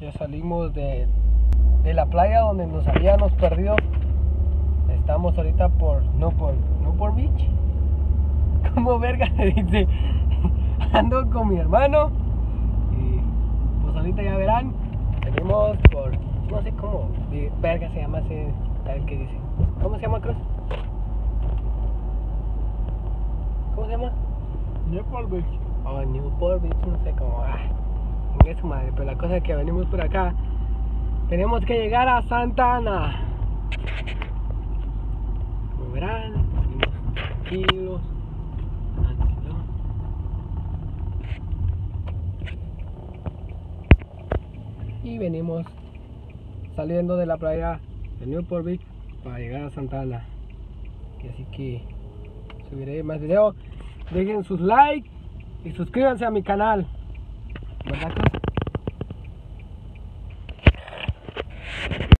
Ya salimos de, de la playa donde nos habíamos perdido. Estamos ahorita por Newport, Newport Beach. Como verga le dice. Ando con mi hermano. Y pues ahorita ya verán. Venimos por. No sé cómo. de- Verga se llama ese. tal que dice. ¿Cómo se llama Cruz? ¿Cómo se llama? Newport Beach. Oh, Newport Beach, no sé cómo. Ah, su madre, pero la cosa es que venimos por acá. Tenemos que llegar a Santa Ana. Como verán, tranquilos. Y venimos saliendo de la playa de Newport Beach para llegar a Santa Ana. Así que subiré más videos. Dejen sus likes y suscríbanse a mi canal. ¿Verdad, Cruz?